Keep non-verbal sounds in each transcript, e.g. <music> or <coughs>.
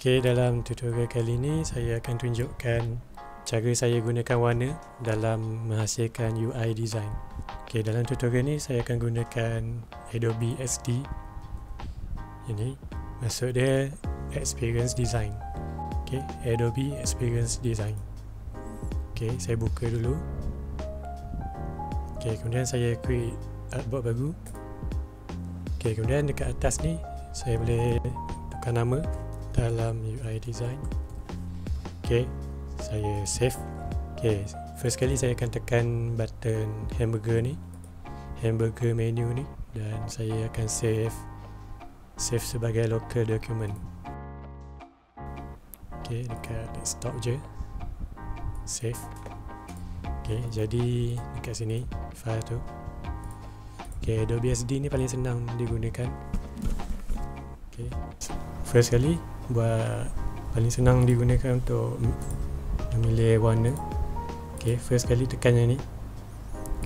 Okay, dalam tutorial kali ini saya akan tunjukkan cara saya gunakan warna dalam menghasilkan UI design. Okay, dalam tutorial ini saya akan gunakan Adobe XD. Ini maksud dia Experience Design. Okay, Adobe Experience Design. Okay, saya buka dulu. Okay, kemudian saya create artboard baru. Okay, kemudian dekat atas ni saya boleh tukar nama dalam UI design. Okay, saya save. Okay, first kali saya akan tekan button hamburger ni, hamburger menu ni dan saya akan save save sebagai local document. Okay, dekat desktop je. Save. Okay, jadi dekat sini file tu. Okay, Adobe SD ni paling senang digunakan. Okay. First kali buat paling senang digunakan untuk memilih warna. Okay, first kali tekan yang ni.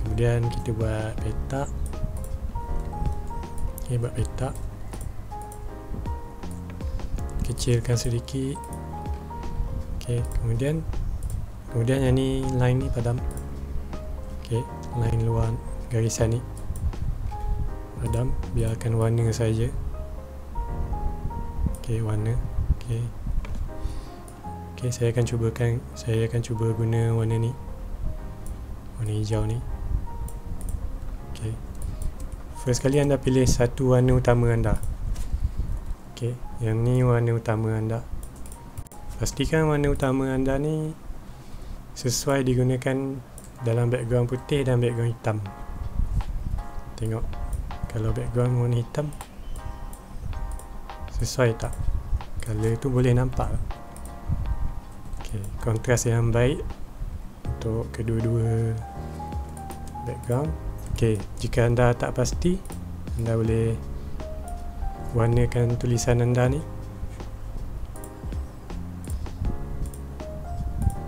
Kemudian kita buat petak. Okay, buat petak. Kecilkan sedikit. Okay, kemudian kemudian yang ni line ni padam. Okay, line luar garisan ni padam biarkan warna saja okey warna. Okey. Okey saya akan cubakan saya akan cuba guna warna ni. Warna hijau ni. Okey. First kali anda pilih satu warna utama anda. Okey yang ni warna utama anda. Pastikan warna utama anda ni sesuai digunakan dalam background putih dan background hitam. Tengok kalau background warna hitam sesuai tak? Color tu boleh nampak ok kontras yang baik untuk kedua-dua background. Ok jika anda tak pasti anda boleh warnakan tulisan anda ni.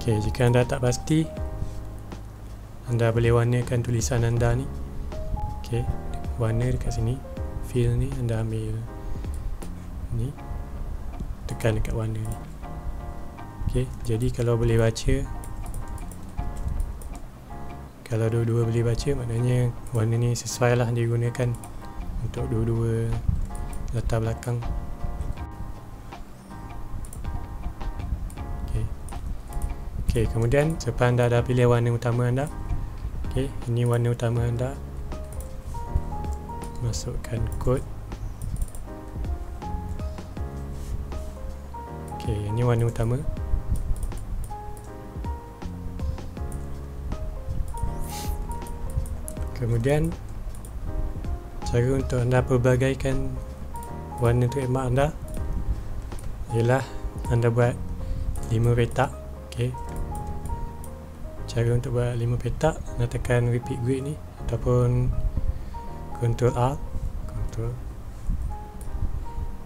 Ok jika anda tak pasti anda boleh warnakan tulisan anda ni. Ok warna dekat sini fill ni anda ambil ni tekan dekat warna ni. Ok jadi kalau boleh baca kalau dua-dua boleh baca maknanya warna ni sesuai lah digunakan untuk dua-dua latar belakang. Ok ok kemudian selepas anda dah pilih warna utama anda ok ini warna utama anda masukkan kod warna utama? Kemudian cara untuk anda pelbagaikan warna trademark anda ialah anda buat 5 petak ok cara untuk buat 5 petak anda tekan repeat grid ni ataupun Ctrl A Ctrl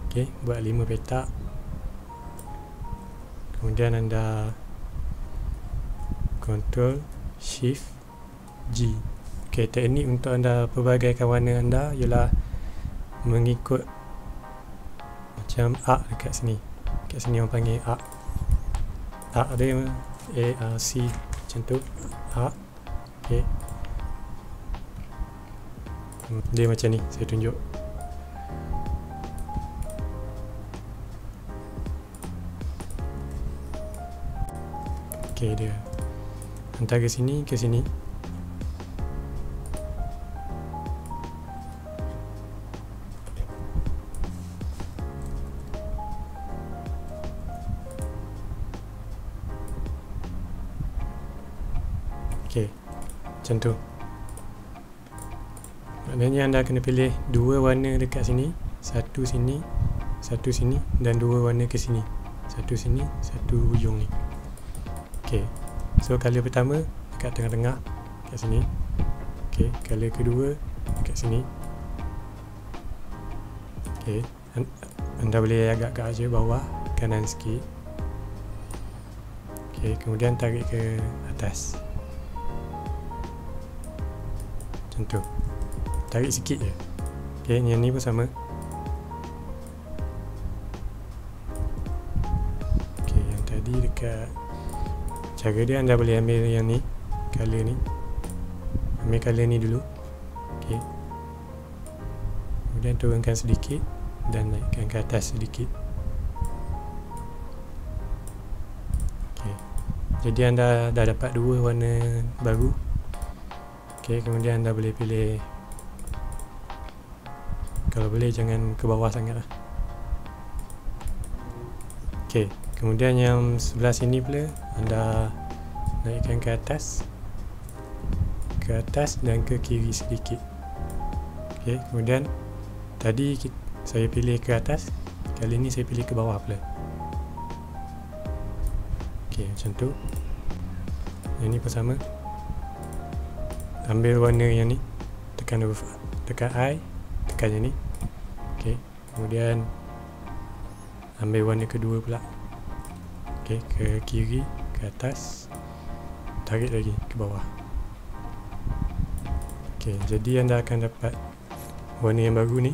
ok buat 5 petak kemudian anda Ctrl Shift G. Ok teknik untuk anda pelbagaikan warna anda ialah mengikut macam A dekat sini. Dekat sini orang panggil A. A dia A, A, C macam tu. A ok. Dia macam ni saya tunjuk ok dia. Hantar ke sini ke sini. Ok macam tu. Maknanya anda kena pilih dua warna dekat sini. Satu sini Satu sini Dan dua warna ke sini. Satu sini Satu hujung ni Ok So color pertama Dekat tengah-tengah Dekat sini. Ok Color kedua Dekat sini. Ok Anda boleh agak-agak je bawah Kanan sikit. Ok Kemudian tarik ke atas. Macam tu. Tarik sikit je. Ok yang ni pun sama. Dekat cara dia anda boleh ambil yang ni color ni. Ambil color ni dulu. Ok kemudian turunkan sedikit dan naikkan ke atas sedikit. Ok jadi anda dah dapat dua warna baru. Ok kemudian anda boleh pilih. Kalau boleh jangan ke bawah sangat lah. Ok kemudian yang sebelah sini pula anda naikkan ke atas. Ke atas dan ke kiri sedikit. Ok kemudian tadi saya pilih ke atas. Kali ni saya pilih ke bawah pula. Ok macam tu. Yang ni pun sama ambil warna yang ni. Tekan tekan I tekan yang ni. Ok kemudian ambil warna kedua pula ok ke kiri ke atas. Tarik lagi ke bawah. Ok jadi anda akan dapat warna yang baru ni.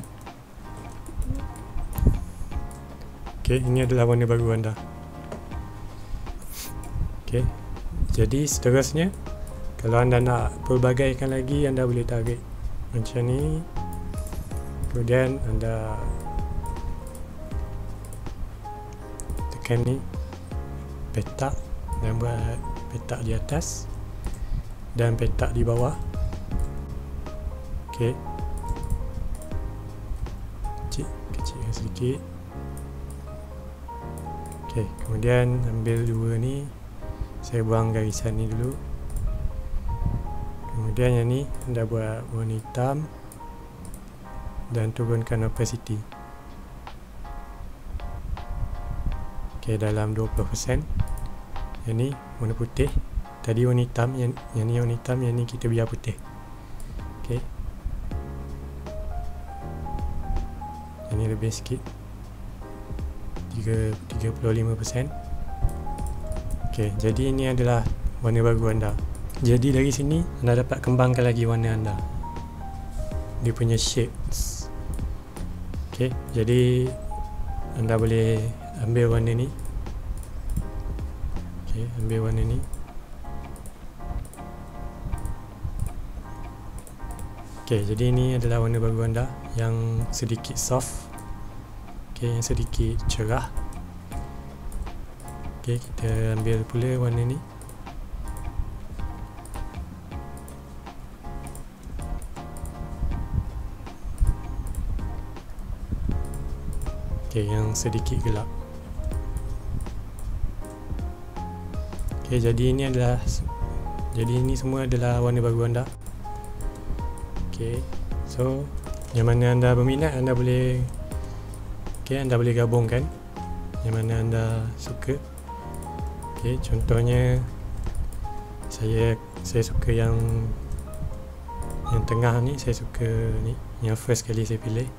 Ok ini adalah warna baru anda. Ok jadi seterusnya kalau anda nak pelbagaikan lagi anda boleh tarik macam ni. Kemudian anda tekan ni petak dan buat petak di atas dan petak di bawah. Ok kecil kecilkan sedikit. Ok kemudian ambil dua ni. Saya buang garisan ni dulu. Kemudian yang ni anda buat warna hitam dan turunkan opacity. Ok dalam 20% yang ni warna putih. Tadi warna hitam yang, yang ni warna hitam yang ni kita biar putih. Ok yang ni lebih sikit. 3, 35% ok jadi ini adalah warna baru anda. Jadi dari sini anda dapat kembangkan lagi warna anda. Dia punya shades. Ok jadi anda boleh ambil warna ni ok ambil warna ni. Ok jadi ini adalah warna baru anda yang sedikit soft. Ok yang sedikit cerah. Ok kita ambil pula warna ni. Okay, yang sedikit gelap ok jadi ini adalah jadi ini semua adalah warna baru anda. Ok so yang mana anda berminat anda boleh ok anda boleh gabungkan. Yang mana anda suka. Ok contohnya saya saya suka yang yang tengah ni saya suka ni. Yang first kali saya pilih.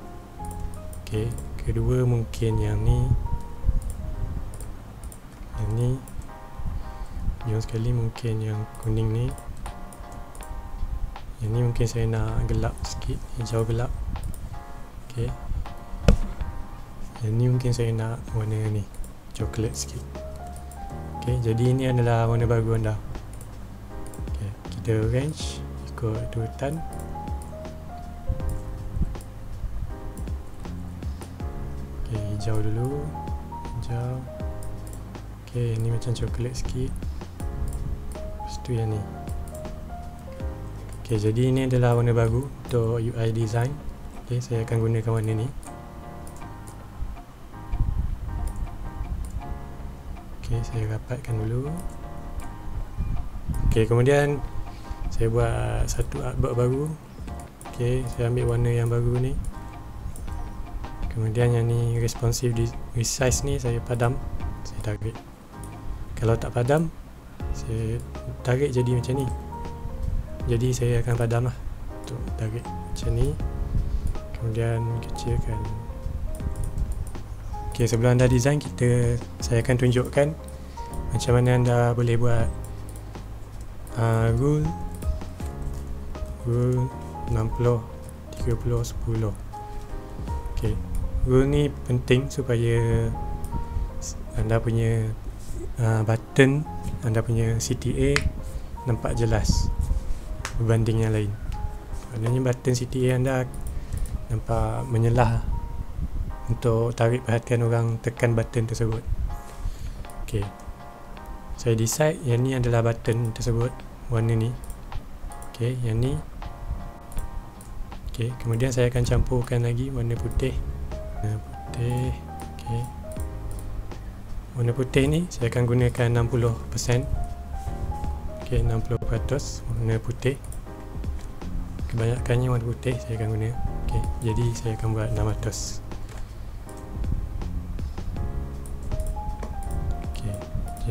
Ok kedua mungkin yang ni. Yang ni yang sekali mungkin yang kuning ni yang ni mungkin saya nak gelap sikit hijau gelap. Ok yang ni mungkin saya nak warna ni coklat sikit. Ok jadi ini adalah warna baru anda. Ok kita arrange ikut urutan hijau dulu. Hijau. Ok ni macam coklat sikit tu yang ni. Ok jadi ini adalah warna baru untuk UI design. Ok saya akan gunakan warna ni. Ok saya rapatkan dulu. Ok kemudian saya buat satu artboard baru. Ok saya ambil warna yang baru ni. Kemudian yang ni responsive resize ni saya padam. Saya tarik. Kalau tak padam saya tarik jadi macam ni. Jadi saya akan padam lah untuk tarik macam ni. Kemudian kecilkan. Ok sebelum anda design kita saya akan tunjukkan macam mana anda boleh buat. Uh, rule rule 60 30 10 ok rule ni penting supaya anda punya uh, button anda punya CTA nampak jelas berbanding yang lain. Maknanya button CTA anda nampak menyelah untuk tarik perhatian orang tekan button tersebut. Ok saya decide yang ni adalah button tersebut warna ni. Ok yang ni. Ok kemudian saya akan campurkan lagi warna putih. Warna putih ok warna putih ni saya akan gunakan 60% Okay, 60% warna putih. Kebanyakannya warna putih saya akan guna. Okay, jadi saya akan buat 600 okay,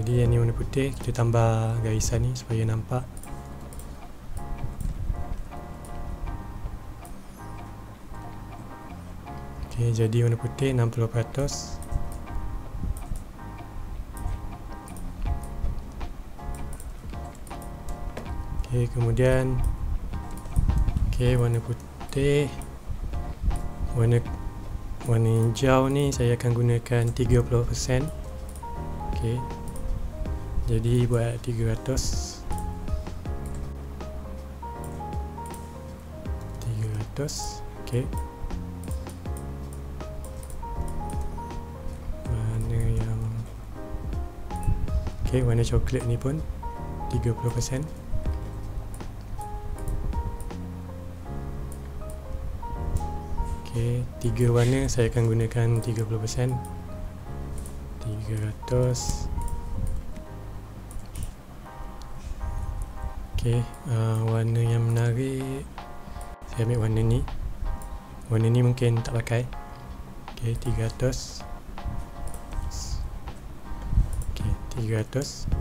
jadi yang ni warna putih kita tambah garisan ni supaya nampak. Okay, jadi warna putih 60% Okey, kemudian okey warna putih. Warna warna hijau ni saya akan gunakan 30%. Okey. Jadi buat 300. 300. Okey. Mana yang Okey, warna coklat ni pun 30%. Okey, tiga warna saya akan gunakan 30%. 300. Okey, uh, warna yang menarik saya ambil warna ni. Warna ni mungkin tak pakai. Okey, 300. Okey, 300.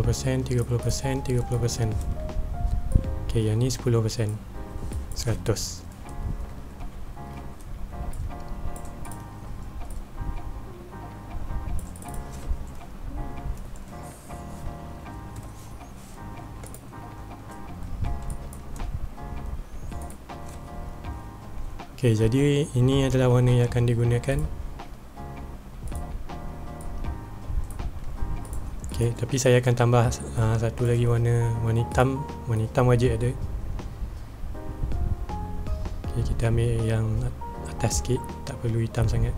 30%, 30%, 30%. Okey, yang ni 10%. 100. Okey, jadi ini adalah warna yang akan digunakan Okey, tapi saya akan tambah uh, satu lagi warna warna hitam, warna hitam wajib ada. Okey, kita ambil yang atas sikit, tak perlu hitam sangat.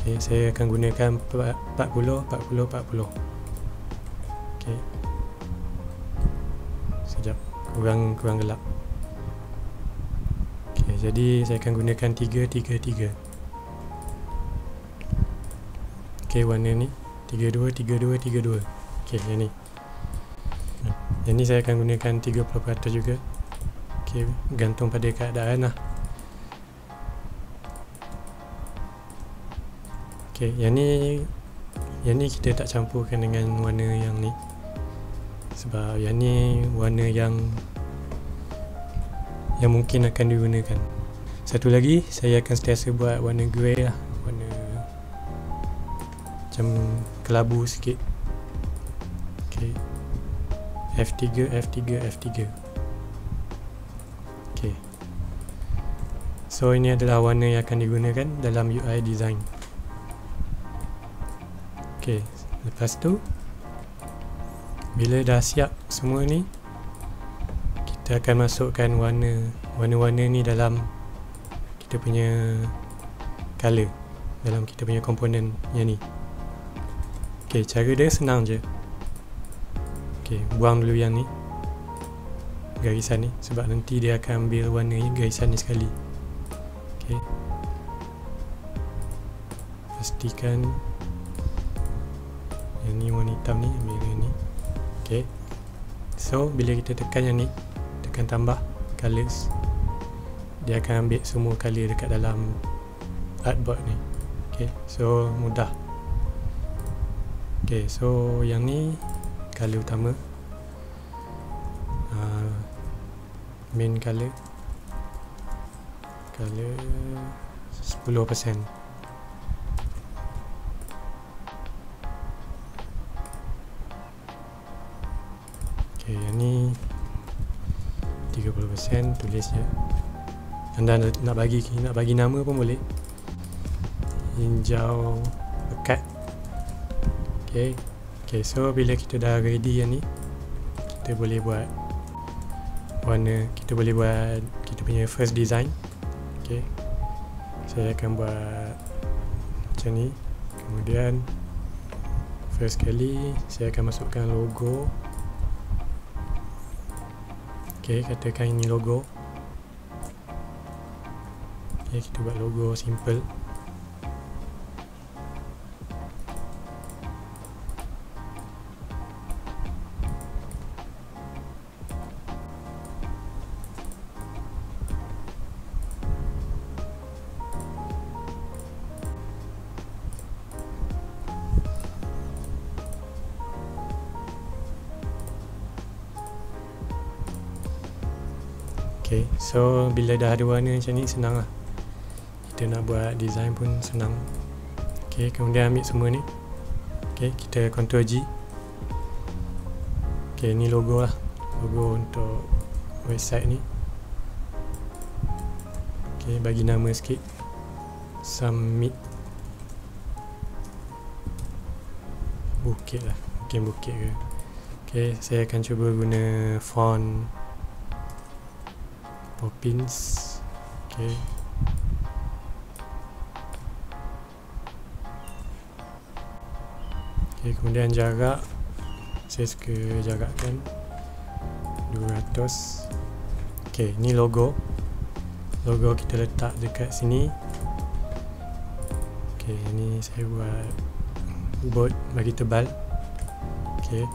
Okey, saya akan gunakan 40 40 40. Okey. Sekejap, kurang kurang gelap. Jadi saya akan gunakan 3, 3, 3 Ok, warna ni. 3, 2, 3, 2, 3, 2 Ok, yang ni. Yang ni saya akan gunakan 30% juga. Ok, gantung pada keadaan lah. Ok, yang ni Yang ni kita tak campurkan dengan warna yang ni. Sebab yang ni warna yang yang mungkin akan digunakan. Satu lagi saya akan sentiasa buat warna grey lah. Warna macam kelabu sikit. Ok F3 F3 F3 ok so ini adalah warna yang akan digunakan dalam UI design. Ok lepas tu bila dah siap semua ni kita akan masukkan warna. Warna-warna ni dalam kita punya color dalam kita punya komponen yang ni. Ok cara dia senang je. Ok buang dulu yang ni. Garisan ni. Sebab nanti dia akan ambil warna garisan ni sekali. Ok pastikan yang ni warna hitam ni ambil yang ni. Ok so bila kita tekan yang ni akan tambah colors dia akan ambil semua color dekat dalam artboard ni. Ok so mudah. Ok so yang ni color utama. Uh, main color color 10% 30% tulis je anda nak bagi nak bagi nama pun boleh. Hijau pekat. Ok ok so bila kita dah ready yang ni kita boleh buat warna kita boleh buat kita punya first design. Ok saya akan buat macam ni. Kemudian first kali saya akan masukkan logo ok katakan ini logo. Ok kita buat logo simple bila dah ada warna macam ni senang lah. Kita nak buat design pun senang. Okay, kemudian ambil semua ni. Okay, kita control G. Okay, ni logo lah. Logo untuk website ni. Okay, bagi nama sikit. Submit Bukit lah, mungkin bukit ke. Okay, saya akan cuba guna font Poppins Okay. Okay kemudian jarak. Saya suka jarakkan 200 Okay ni logo. Logo kita letak dekat sini. Okay ni saya buat Board bagi tebal. Okay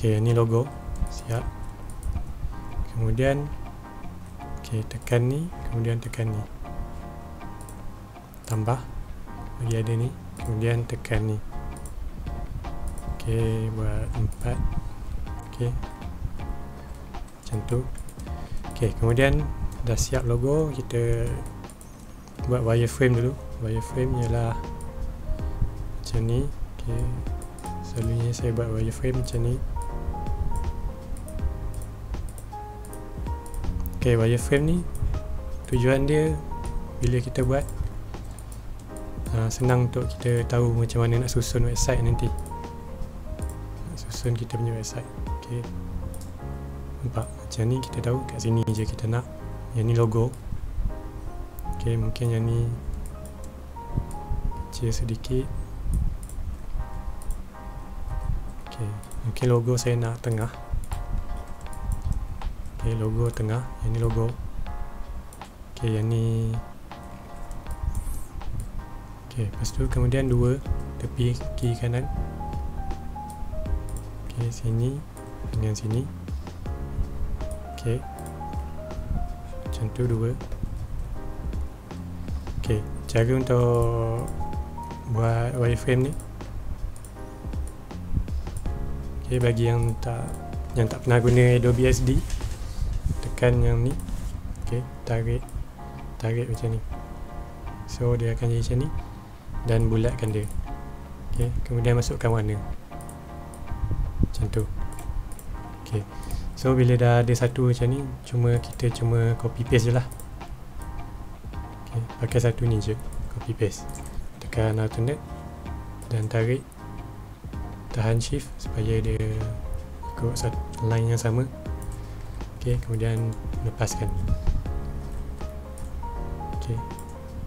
ok ni logo. Siap. Kemudian ok tekan ni kemudian tekan ni. Tambah. Bagi ada ni. Kemudian tekan ni. Ok buat empat. Ok macam tu. Ok kemudian dah siap logo kita buat wireframe dulu. Wireframe ialah macam ni. Ok selalunya saya buat wireframe macam ni ok wireframe ni tujuan dia bila kita buat uh, senang untuk kita tahu macam mana nak susun website nanti. Nak susun kita punya website ok nampak? Macam ni kita tahu kat sini je kita nak. Yang ni logo. Ok mungkin yang ni kecil sedikit. Ok mungkin logo saya nak tengah ok logo tengah yang ni logo. Ok yang ni. Ok lepas tu kemudian dua tepi kiri kanan. Ok sini dengan sini. Ok macam tu dua. Ok cara untuk buat wireframe ni. Ok bagi yang tak yang tak pernah guna Adobe SD tekan yang ni. Ok tarik tarik macam ni. So dia akan jadi macam ni dan bulatkan dia. Ok kemudian masukkan warna. Macam tu. Ok so bila dah ada satu macam ni cuma kita cuma copy paste je lah. Ok pakai satu ni je copy paste. Tekan alternate dan tarik tahan shift supaya dia ikut line yang sama Okey, kemudian lepaskan. Okey.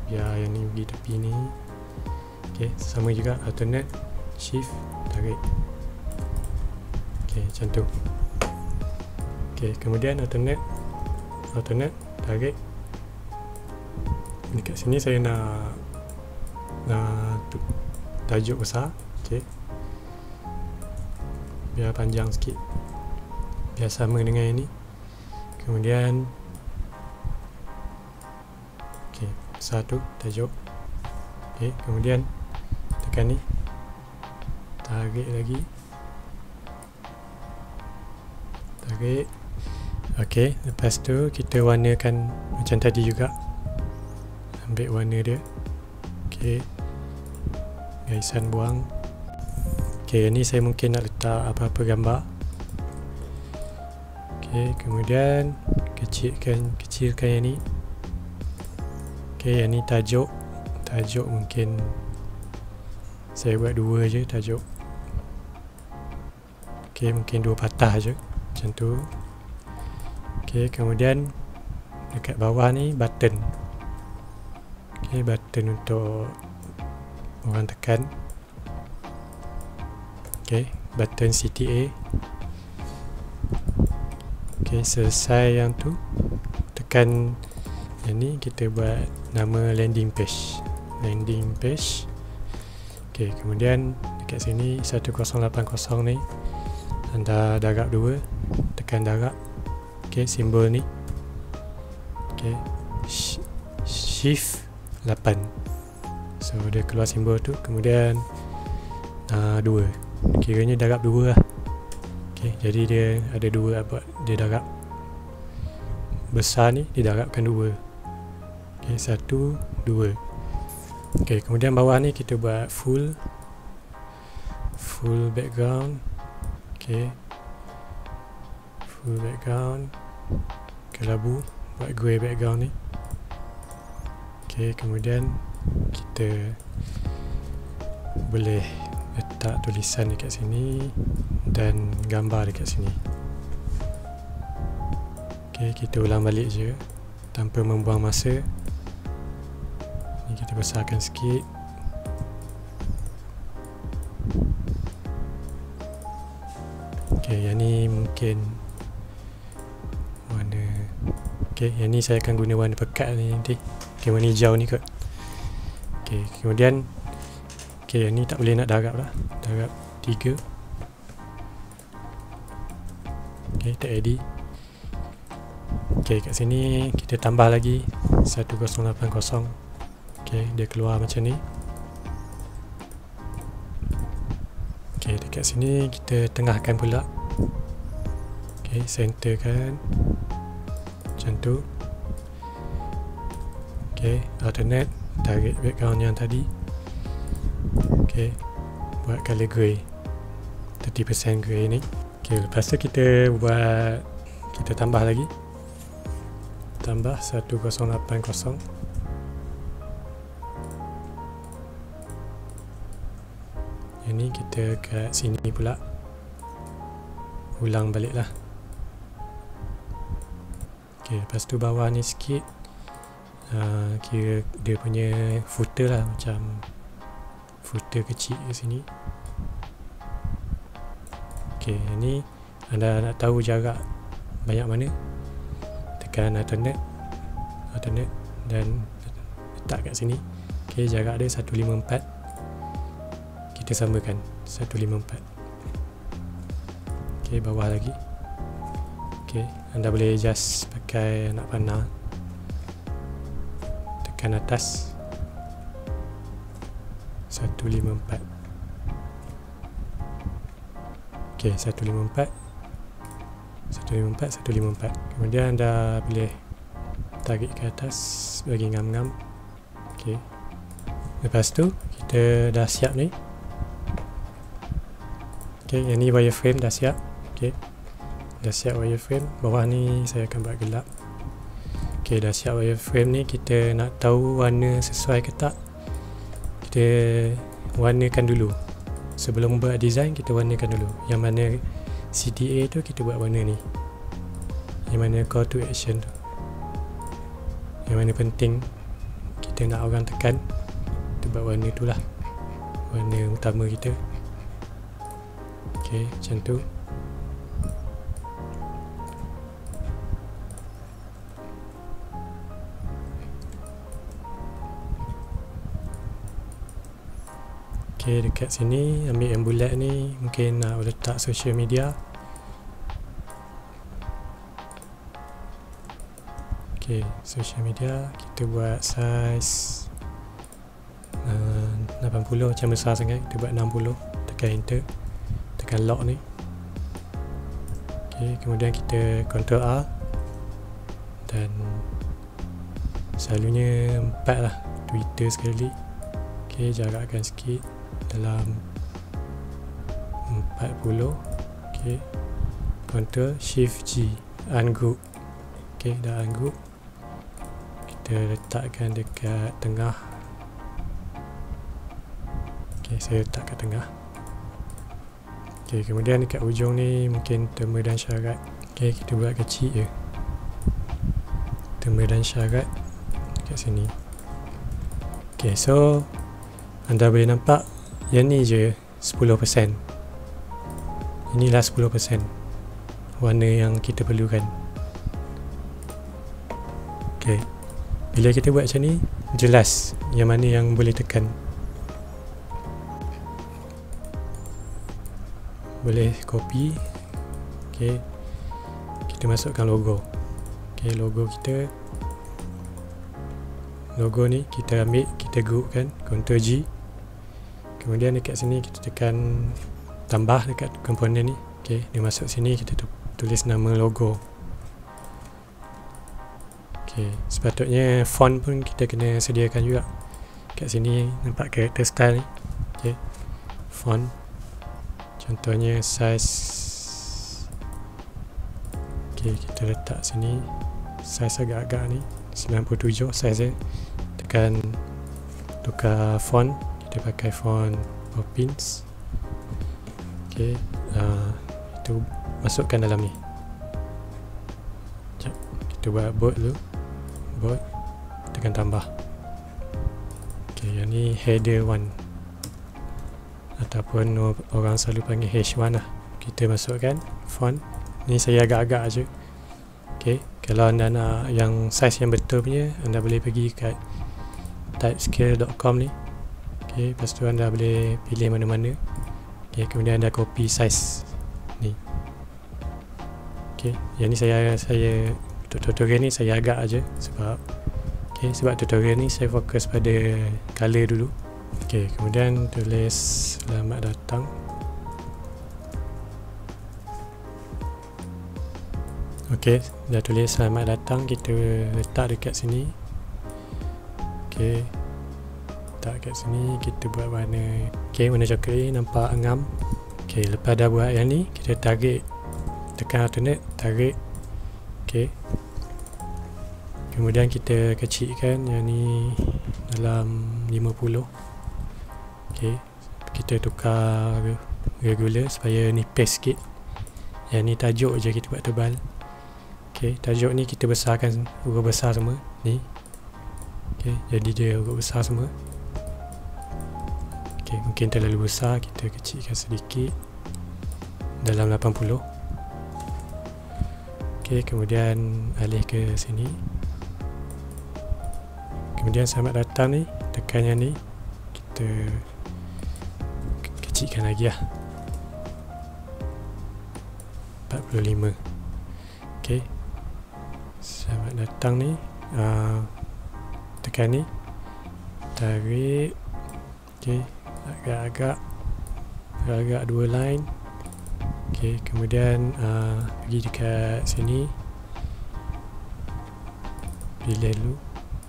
Biar yang ni pergi tepi ni. Okey, sama juga alternate shift tarik. Okey, macam tu. Okey, kemudian alternate alternate tarik. Dekat sini saya nak nak tajuk besar. Okey. Biar panjang sikit. Biar sama dengan yang ni kemudian. Ok satu tajuk. Ok kemudian tekan ni. Tarik lagi. Tarik. Ok lepas tu kita warnakan macam tadi juga. Ambil warna dia. Ok gaisan buang. Ok ni saya mungkin nak letak apa-apa gambar ok kemudian kecilkan kecilkan yang ni. Ok yang ni tajuk. Tajuk mungkin saya buat dua je tajuk. Ok mungkin dua patah je macam tu. Ok kemudian dekat bawah ni button. Ok button untuk orang tekan. Ok button CTA ok selesai yang tu. Tekan yang ni kita buat nama landing page. Landing page. Ok kemudian dekat sini 1080 ni anda darab dua. Tekan darab. Ok simbol ni. Ok shift 8 so dia keluar simbol tu. Kemudian uh, dua. Kiranya darab dua lah ok jadi dia ada dua apa dia darab. Besar ni dia darabkan dua. Ok satu dua. Ok kemudian bawah ni kita buat full full background. Ok full background. Kelabu buat grey background ni. Ok kemudian kita boleh letak tulisan dekat sini dan gambar dekat sini. Ok kita ulang balik je. Tanpa membuang masa ni kita besarkan sikit. Ok yang ni mungkin warna ok yang ni saya akan guna warna pekat ni nanti. Ok warna hijau ni kot. Ok kemudian ok yang ni tak boleh nak darab lah. Darab 3 ok tak edit. Ok kat sini kita tambah lagi 1080 Okay, dia keluar macam ni. Okay, dekat sini kita tengahkan pula. Okay, centerkan. Macam tu. Okay, alternate. Tarik background yang tadi. Okay, buat color grey. 30% grey ni Okay, lepas tu kita buat Kita tambah lagi. Tambah 1080 yang ni kita kat sini pula. Ulang balik lah ok lepas tu bawah ni sikit. Uh, kira dia punya footer lah macam footer kecil ke sini ok yang ni anda nak tahu jarak banyak mana? Tekan alternate alternate dan letak kat sini. Ok jarak dia 154 kita samakan 154 ok bawah lagi. Ok anda boleh adjust pakai anak panah. Tekan atas. 154 ok 154 154 154 kemudian anda boleh tarik ke atas bagi ngam-ngam. Ok lepas tu kita dah siap ni. Ok yang ni wireframe dah siap. Ok dah siap wireframe. Bawah ni saya akan buat gelap. Ok dah siap wireframe ni kita nak tahu warna sesuai ke tak. Kita warnakan dulu sebelum buat design kita warnakan dulu. Yang mana CTA tu kita buat warna ni. Yang mana call to action tu. Yang mana penting kita nak orang tekan kita buat warna tu lah. Warna utama kita. Okey, macam tu. Okey, dekat sini. Ambil yang bulat ni mungkin nak letak social media. Okey, social media. Kita buat size uh, 80 macam besar sangat. Kita buat 60 tekan enter. Tekan lock ni. Ok kemudian kita control R. Dan selalunya 4 lah. Twitter sekali. Ok jarakkan sikit dalam 40 ok control shift G ungroup. Ok dah ungroup. Kita letakkan dekat tengah. Ok saya letak kat tengah. Ok kemudian dekat ujung ni mungkin terma dan syarat. Ok kita buat kecil je. Terma dan syarat kat sini. Ok so anda boleh nampak yang ni je 10% inilah 10% warna yang kita perlukan. Ok bila kita buat macam ni jelas yang mana yang boleh tekan. Boleh copy. Ok kita masukkan logo. Ok logo kita. Logo ni kita ambil kita groupkan Ctrl G kemudian dekat sini kita tekan tambah dekat komponen ni ok dia masuk sini kita tulis nama logo Okay, sepatutnya font pun kita kena sediakan juga. Kat sini nampak character style ni. Okay, font. Contohnya size. Okay, kita letak sini. Size agak-agak ni. 97 size dia. Tekan tukar font. Kita pakai font Poppins. Okay, uh, itu masukkan dalam ni. Kita buat bold dulu. Board tekan tambah. Ok yang ni header 1 ataupun orang selalu panggil H1 lah. Kita masukkan font. Ni saya agak-agak je ok kalau anda nak yang size yang betul punya anda boleh pergi kat typescale.com ni ok lepas tu anda boleh pilih mana-mana. Ok kemudian anda copy size ni. Ok yang ni saya saya tutorial ni saya agak aja sebab okay, sebab tutorial ni saya fokus pada color dulu. Ok kemudian tulis selamat datang. Ok dah tulis selamat datang kita letak dekat sini. Ok letak dekat sini kita buat warna. Ok warna coklat ni nampak ngam ok lepas dah buat yang ni kita tarik tekan alternate tarik. Ok kemudian kita kecilkan yang ni dalam 50 ok kita tukar regular supaya nipis sikit. Yang ni tajuk je kita buat tebal. Ok tajuk ni kita besarkan huruf besar semua. Ni. Ok jadi dia huruf besar semua ok mungkin terlalu besar kita kecilkan sedikit. Dalam 80 ok kemudian alih ke sini. Kemudian selamat datang ni tekan yang ni. Kita kecilkan lagi lah. 45 ok selamat datang ni. Uh, tekan ni. Tarik. Ok agak-agak agak dua line. Ok kemudian uh, pergi dekat sini. Pilih dulu.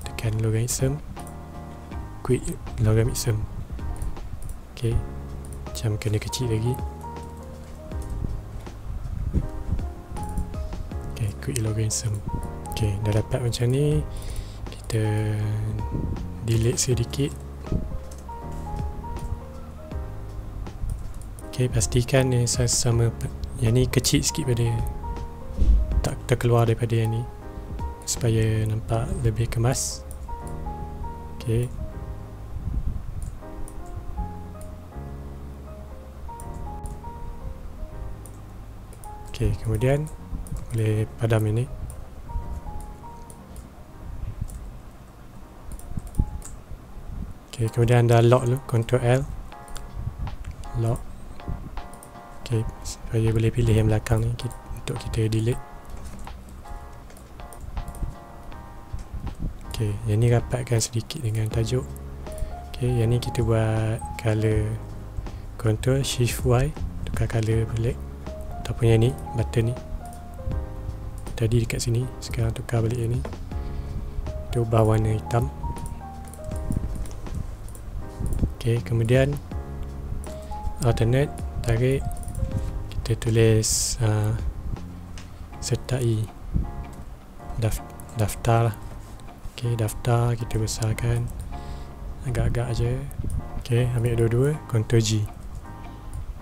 Tekan logarithm quick logarithm ok macam kena kecil lagi. Ok quick logarithm ok dah dapat macam ni. Kita delete sedikit ok pastikan ni sama yang ni kecil sikit pada tak terkeluar daripada yang ni supaya nampak lebih kemas Okey. Okey, kemudian boleh padam ini. Okey, kemudian anda lock dulu, Ctrl L. Lock. Okey, supaya boleh pilih yang belakang ni untuk kita delete. ok yang ni rapatkan sedikit dengan tajuk. Ok Okay, yang ni kita buat color control shift Y tukar color balik. Ataupun yang ni button ni. Tadi dekat sini sekarang tukar balik yang ni. Kita ubah warna hitam. Ok kemudian alternate tarik kita tulis uh, sertai daf, daftar. Lah ok daftar kita besarkan. Agak-agak aja ok ambil dua-dua Ctrl G.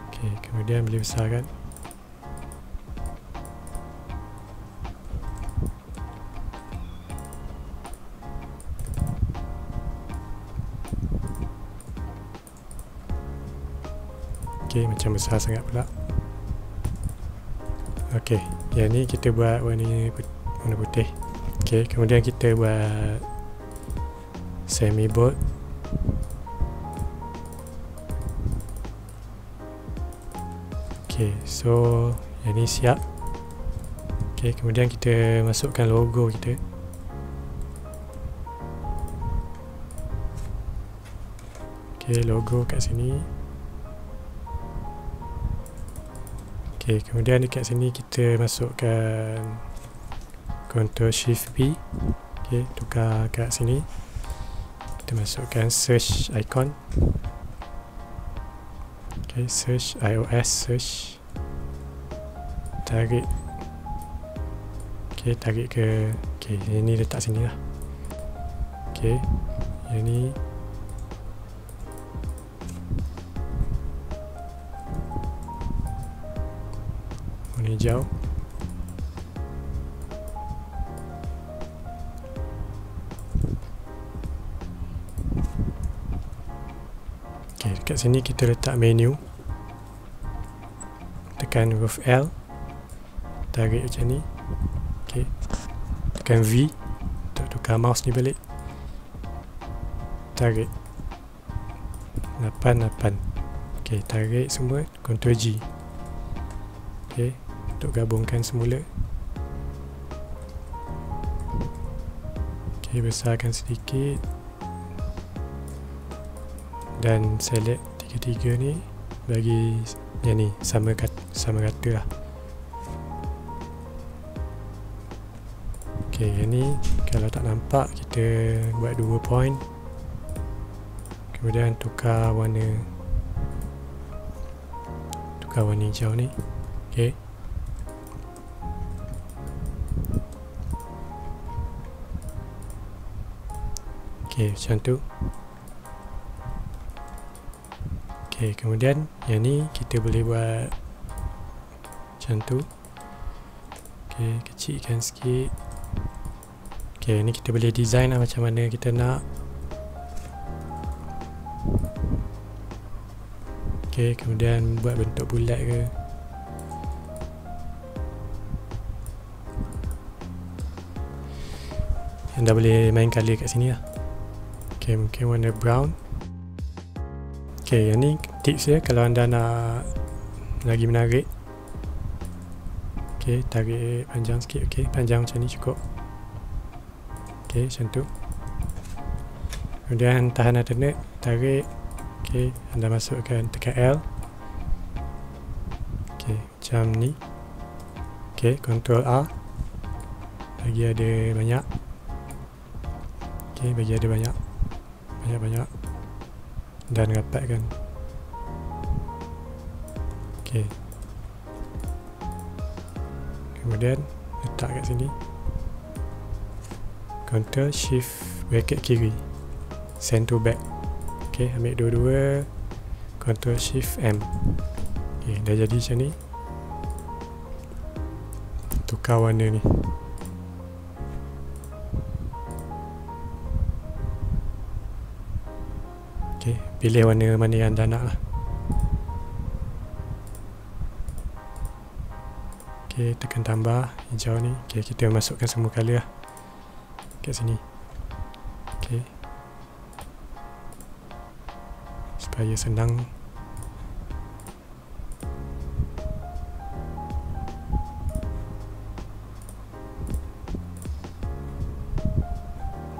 Ok kemudian boleh besarkan. Ok macam besar sangat pula ok yang ni kita buat warna warna putih. ok kemudian kita buat semi bold. Ok so yang ni siap. Ok kemudian kita masukkan logo kita. Ok logo kat sini Okey, kemudian dekat sini kita masukkan Ctrl Shift B. Okey, tukar kat sini. Kita masukkan search icon. Okey, search iOS search. Tarik. Okey, tarik ke okey, ini letak sini lah. Okey. Yang ni hijau ok dekat sini kita letak menu. Tekan huruf L. Tarik macam ni. Ok tekan V. Untuk tukar mouse ni balik. Tarik. 8 8 ok tarik semua. Ctrl G. Ok untuk gabungkan semula. Ok besarkan sedikit. Dan select tiga-tiga ni bagi yang ni sama kat, sama rata lah. Ok yang ni kalau tak nampak kita buat dua point. Kemudian tukar warna tukar warna hijau ni. Ok Okey, macam tu. Okey, kemudian yang ni kita boleh buat macam tu. Okey, kecilkan sikit. Okey, ni kita boleh design lah macam mana kita nak. Okey, kemudian buat bentuk bulat ke. Yang dah boleh main color kat sini lah. Okay, mungkin warna brown. Okay, yang ni tips ya kalau anda nak lagi menarik. Okay, tarik panjang sikit Okay, panjang macam ni cukup. Okay, macam tu. Kemudian tahan alternate Tarik. Okay, anda masukkan tekan L. Okay, macam ni. Okay, Ctrl A Bagi ada banyak. Okay, bagi ada banyak banyak-banyak dan rapatkan ok kemudian letak kat sini. Ctrl Shift bracket kiri. Send to back. Ok ambil dua-dua. Ctrl Shift M. Ok dah jadi macam ni. Tukar warna ni pilih warna mana yang anda nak lah. Okay, tekan tambah hijau ni. Okay, kita masukkan semua color lah. Kat sini. Okay. Supaya senang.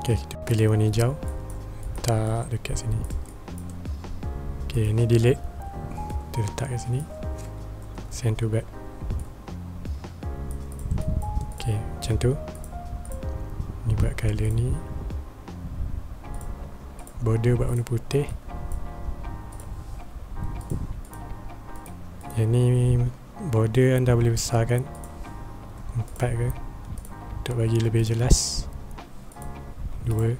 Okay, kita pilih warna hijau. Tak dekat sini. Ok ni delete kita letak kat sini. Send to back. Ok macam tu. Ni buat color ni. Border buat warna putih. Yang ni border anda boleh besarkan. Empat ke? Untuk bagi lebih jelas. Dua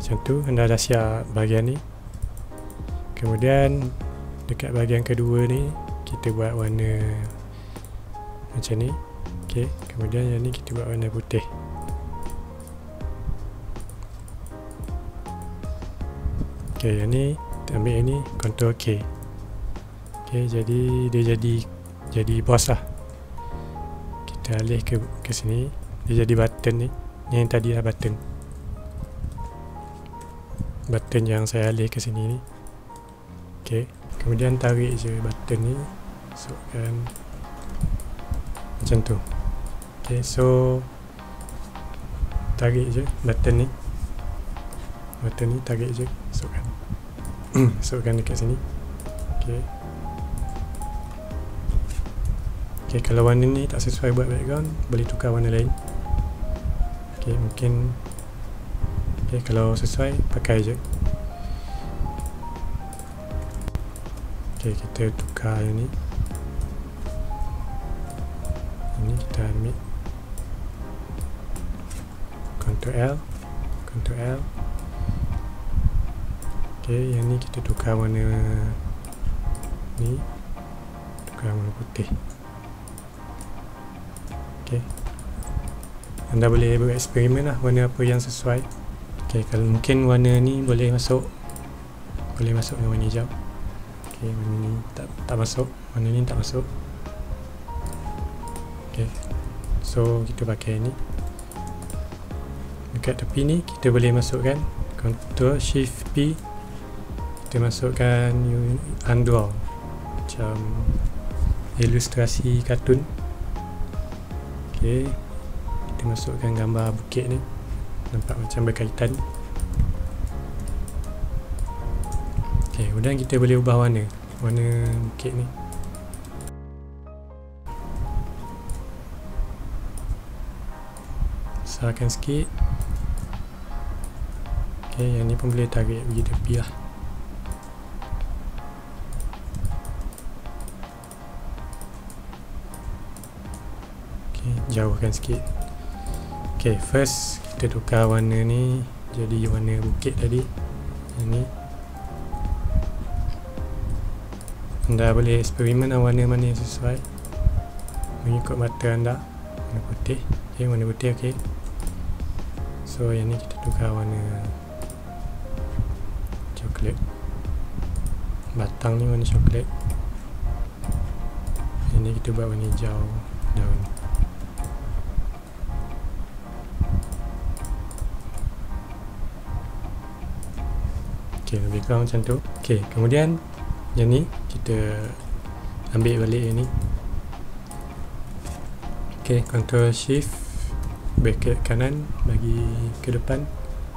macam tu anda dah siap bahagian ni. Kemudian dekat bahagian kedua ni kita buat warna macam ni. Ok kemudian yang ni kita buat warna putih. Ok yang ni kita ambil yang ni control K. Ok jadi dia jadi jadi boss lah. Kita alih ke ke sini. Dia jadi button ni. Yang tadi lah button button yang saya alih ke sini ni. Ok kemudian tarik je button ni. Masukkan. Macam tu. Ok so tarik je button ni. Button ni tarik je. Masukkan. <coughs> Masukkan dekat sini. Ok. Ok kalau warna ni tak sesuai buat background boleh tukar warna lain. Ok mungkin Okay, kalau sesuai pakai je. Okay, kita tukar yang ni. Ini kita ambil. Ctrl L Ctrl L. Okay, yang ni kita tukar warna Ni. Tukar warna putih. Okay Anda boleh bereksperimen lah warna apa yang sesuai Okay, kalau mungkin warna ni boleh masuk. Boleh masuk dengan warna hijau. Okay, warna ni tak, tak masuk. Warna ni tak masuk. Okay So, kita pakai ni. Dekat tepi ni, kita boleh masukkan Ctrl Shift P. Kita masukkan Undraw Macam Ilustrasi kartun. Okay Kita masukkan gambar bukit ni nampak macam berkaitan. Ok kemudian kita boleh ubah warna. Warna bukit ni. Besarkan sikit. Ok yang ni pun boleh tarik pergi tepi lah jauhkan sikit ok first kita tukar warna ni jadi warna bukit tadi. Yang ni. Anda boleh eksperimen lah warna mana yang sesuai. Mengikut mata anda. Warna putih. Ok warna putih ok so yang ni kita tukar warna coklat. Batang ni warna coklat. Yang ni kita buat warna hijau daun ok lebih kurang macam tu. Ok kemudian yang ni kita ambil balik yang ni. Ok control shift bracket kanan bagi ke depan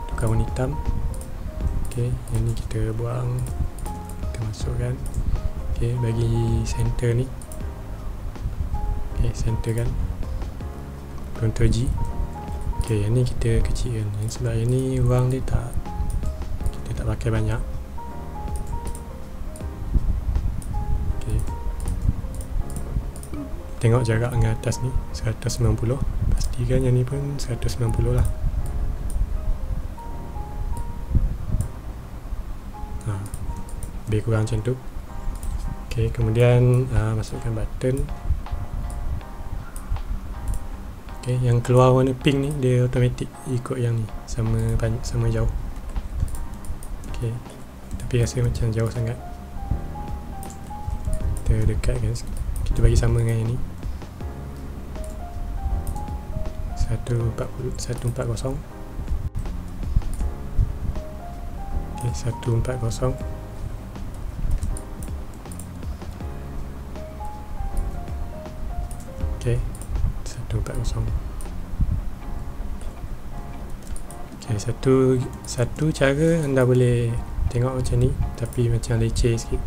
tukar warna hitam. Ok yang ni kita buang kita masukkan. Ok bagi center ni. Ok center kan. Control G. Ok yang ni kita kecilkan. Sebab yang ni ruang dia tak tak pakai banyak. Okay. tengok jarak dengan atas ni. 190 pastikan yang ni pun 190 lah. Ha. lebih kurang macam tu. Ok kemudian uh, masukkan button. Ok yang keluar warna pink ni dia automatic ikut yang ni. Sama sama jauh okay. tapi rasa macam jauh sangat. Kita dekatkan kita bagi sama dengan yang ni. 140 140 okay, 140 ok 140 ok satu satu cara anda boleh tengok macam ni tapi macam leceh sikit.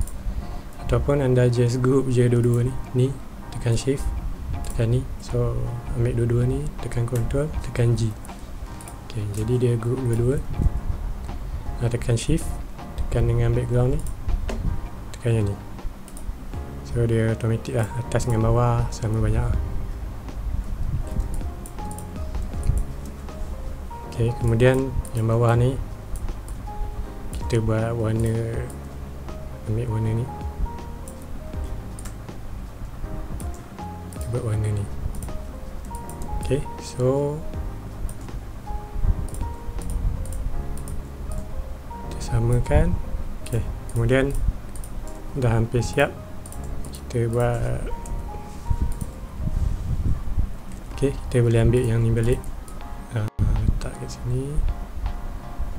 Ataupun anda just group je dua-dua ni. Ni tekan shift tekan ni. So ambil dua-dua ni tekan control tekan G. Ok jadi dia group dua-dua. Nah, tekan shift tekan dengan background ni tekan yang ni. So dia automatic lah atas dengan bawah sama banyak lah ok kemudian yang bawah ni kita buat warna ambil warna ni. Buat warna ni. Ok so kita samakan. Ok kemudian dah hampir siap kita buat ok kita boleh ambil yang ni balik sini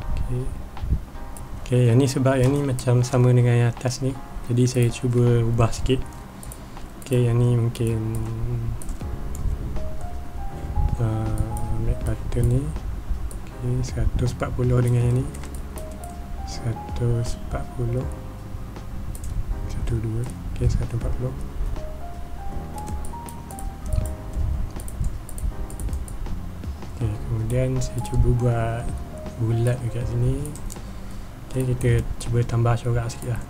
ok ok yang ni sebab yang ni macam sama dengan yang atas ni. Jadi saya cuba ubah sikit. Ok yang ni mungkin uh, ambil pattern ni. Ok 140 dengan yang ni. 140 1 2 ok 140 kemudian saya cuba buat bulat dekat sini. Ok kita cuba tambah corak sikit lah.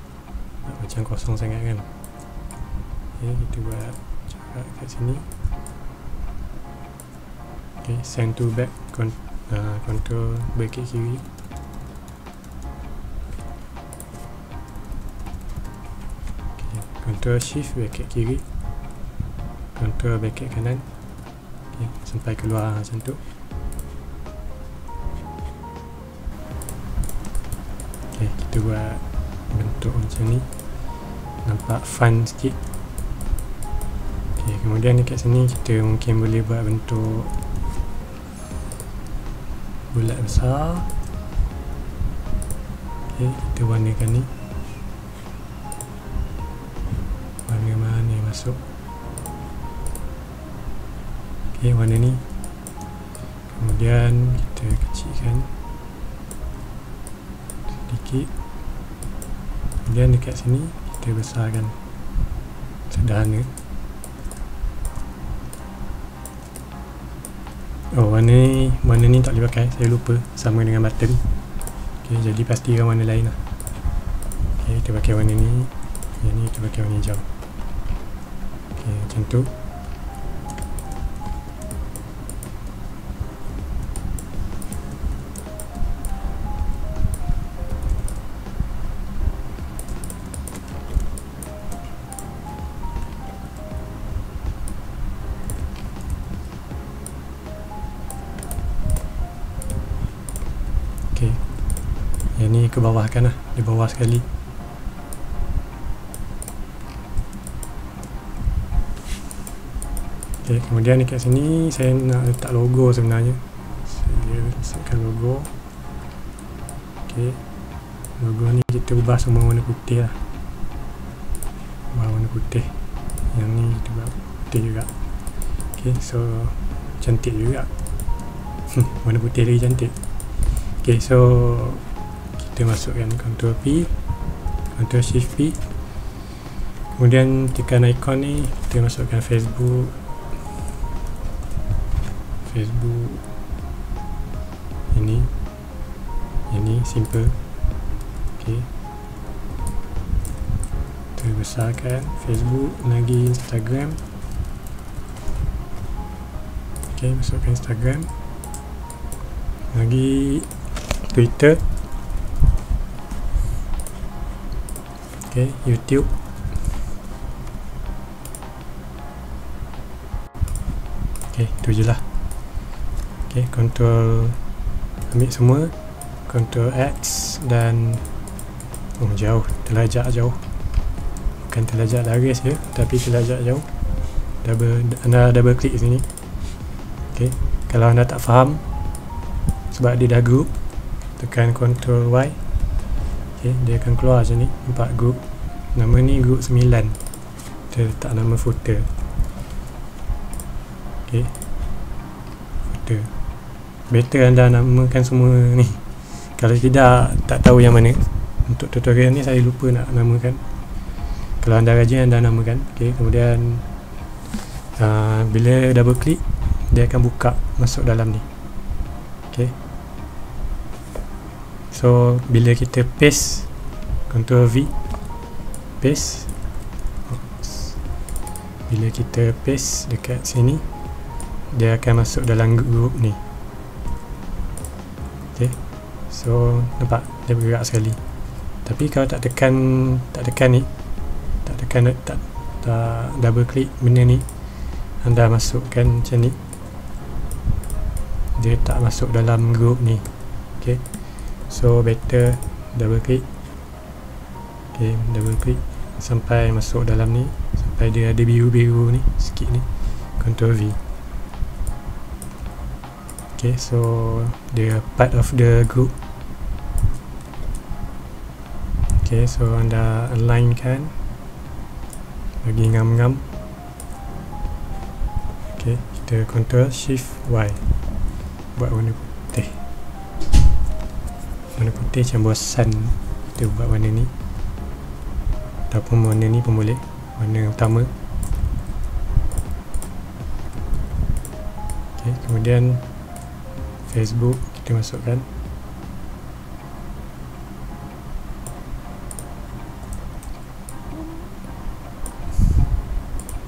Macam kosong sangat kan. Okay, kita buat corak kat sini. Ok send to back con uh, control bracket kiri. Okay, control shift bracket kiri. Control bracket kanan. Okay, sampai keluar macam tu buat bentuk macam ni. Nampak fun sikit. Okay, kemudian dekat sini kita mungkin boleh buat bentuk bulat besar. Ok kita warnakan ni. Warna mana yang masuk? Ok warna ni. Kemudian kita kecilkan sedikit kemudian dekat sini kita besarkan sederhana. Oh warna ni Warna ni tak boleh pakai Saya lupa. Sama dengan button. Okay, Jadi pastikan warna lain lah. Okay, Kita pakai warna ni. Yang ni kita pakai warna hijau. Okay, Macam tu bawah kan lah. Di bawah sekali. Okey, kemudian dekat sini saya nak letak logo sebenarnya. Saya letakkan logo. Okey. Logo ni kita ubah semua warna putih lah. Ubah warna putih. Yang ni kita buat putih juga. Okey, so cantik juga. <laughs> warna putih lagi cantik. Okay, so kita masukkan Ctrl P, Ctrl Shift P. Kemudian tekan ikon ni, kita masukkan Facebook. Facebook. Ini. Ini simple. Okay. Kita besarkan Facebook lagi Instagram. Okay, masukkan Instagram. Lagi Twitter Okay, YouTube. Okay, itu je lah. Okay, control Ambil semua. Control X Dan Oh, jauh. Terlajak jauh. Bukan terlajak laris je Tapi terlajak jauh. Double, Anda double klik sini. Okay Kalau anda tak faham Sebab dia dah group tekan Ctrl Y. Okay, dia akan keluar macam ni nampak group nama ni group 9 kita letak nama footer. Ok footer. Better anda namakan semua ni. Kalau tidak tak tahu yang mana. Untuk tutorial ni saya lupa nak namakan. Kalau anda rajin anda namakan. Ok kemudian uh, bila double click dia akan buka masuk dalam ni. Ok so bila kita paste control V paste. Bila kita paste dekat sini dia akan masuk dalam group ni. Ok so nampak? Dia bergerak sekali. Tapi kalau tak tekan tak tekan ni tak tekan tak, tak double click benda ni anda masukkan macam ni. Dia tak masuk dalam group ni. Ok so better double click ok double click sampai masuk dalam ni sampai dia ada biru-biru ni sikit ni. Control V. Ok so dia part of the group. Ok so anda align kan? Bagi ngam-ngam. Ok kita control shift Y. Buat warna putih. Warna putih macam bosan kita buat warna ni ataupun warna ni pun boleh. Warna utama. Ok kemudian Facebook kita masukkan.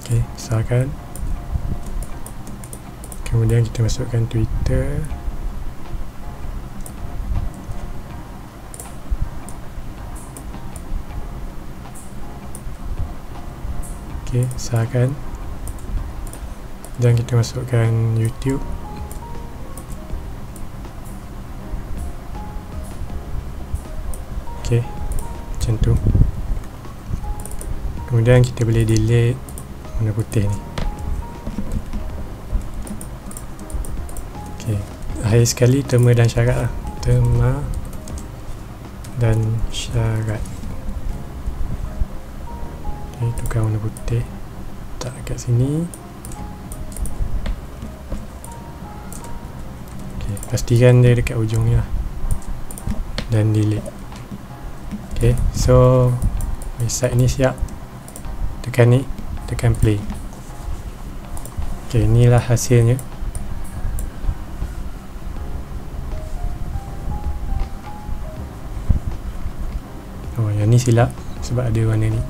Ok besarkan. Kemudian kita masukkan Twitter ok besarkan dan kita masukkan YouTube. Ok macam tu. Kemudian kita boleh delete warna putih ni. Ok akhir sekali terma dan syarat lah. Terma dan syarat tukar warna putih. Tak kat sini. Ok pastikan dia dekat ujung ni lah. Dan delete. Ok so website ni siap. Tekan ni tekan play. Ok inilah hasilnya. Oh yang ni silap sebab ada warna ni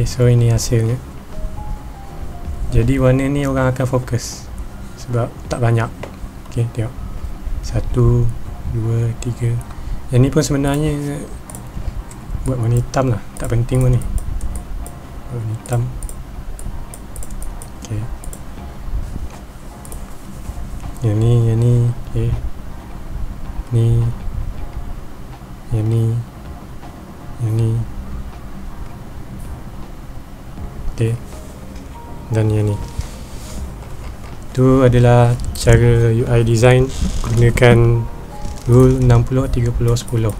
ok so ini hasilnya jadi warna ni orang akan fokus sebab tak banyak. Ok tengok. Satu dua tiga. Yang ni pun sebenarnya buat warna hitam lah. Tak penting pun ni. Warna hitam. Ok yang ni yang ni ok ni adalah cara UI design gunakan rule 60 30 10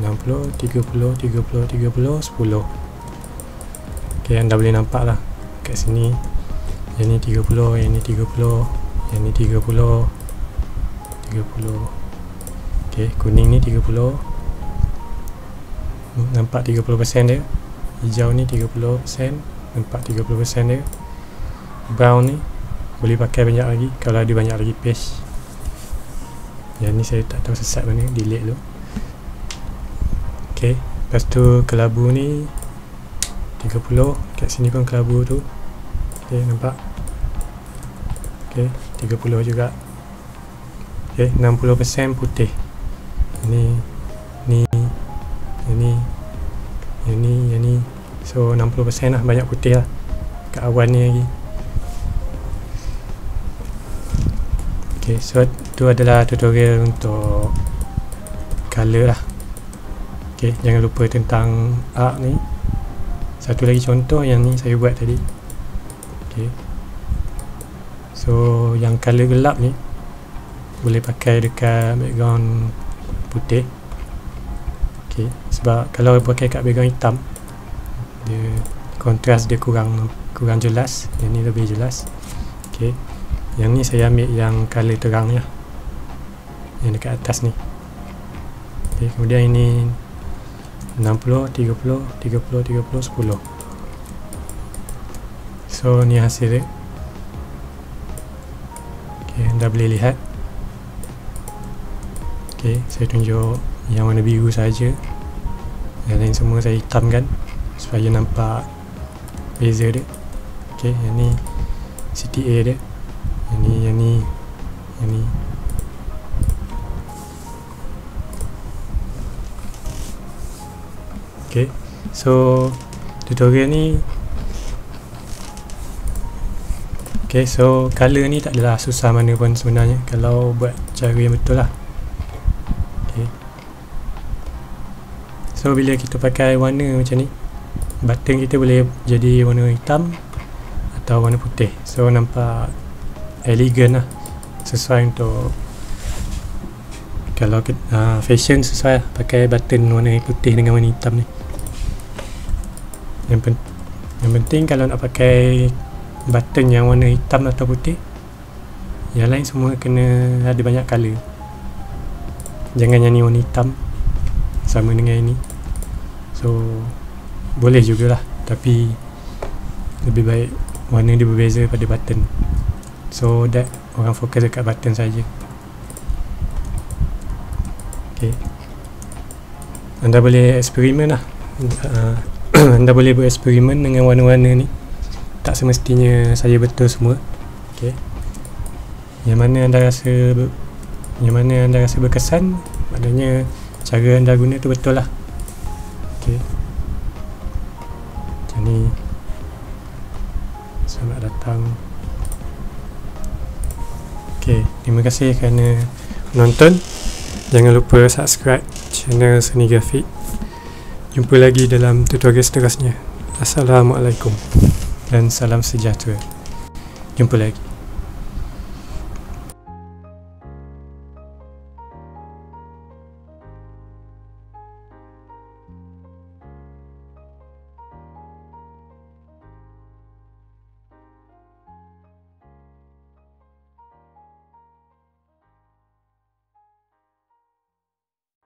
60 30 30 30 10 ok anda boleh nampak lah kat sini. Yang ni 30 yang ni 30 yang ni 30 30 ok kuning ni 30 nampak 30% dia. Hijau ni 30% nampak 30% dia. Brown ni boleh pakai banyak lagi. Kalau ada banyak lagi page yang ni saya tak tahu sesat mana delete dulu. Ok lepas tu kelabu ni 30 kat sini pun kelabu tu. Ok nampak? Ok 30 juga. Ok 60% putih. Ni ni ni yang ni yang ni. So 60% lah banyak putih lah. Kat awan ni lagi ok so tu adalah tutorial untuk color lah. Ok jangan lupa tentang arc ni. Satu lagi contoh yang ni saya buat tadi. Ok so yang color gelap ni boleh pakai dekat background putih. Ok sebab kalau pakai kat background hitam dia kontras dia kurang kurang jelas. Yang ni lebih jelas. Ok yang ni saya ambil yang color terang ya yang dekat atas ni. Ok kemudian ini 60 30 30 30 10 so ni hasil dia. Ok anda boleh lihat. Ok saya tunjuk yang warna biru saja. Yang lain semua saya hitamkan supaya nampak beza dia. Ok yang ni CTA dia ok so tutorial ni ok so color ni tak adalah susah mana pun sebenarnya. Kalau buat cara yang betul lah. Ok so bila kita pakai warna macam ni button kita boleh jadi warna hitam atau warna putih. So nampak elegan lah. Sesuai untuk kalau uh, fashion sesuai lah, pakai button warna putih dengan warna hitam ni yang, pen- yang penting kalau nak pakai button yang warna hitam atau putih yang lain semua kena ada banyak color jangan yang ni warna hitam sama dengan yang ni. So boleh jugalah tapi lebih baik warna dia berbeza pada button. So that orang fokus dekat button saja. Ok anda boleh eksperimen lah. Uh, <coughs> anda boleh bereksperimen dengan warna-warna ni. Tak semestinya saya betul semua. Okey yang mana anda rasa yang mana anda rasa berkesan? Maknanya cara anda guna tu betul lah. Okey macam ni. Selamat datang. Okey terima kasih kerana menonton. Jangan lupa subscribe channel Seni Grafik Jumpa lagi dalam tutorial seterusnya. Assalamualaikum dan salam sejahtera. Jumpa lagi.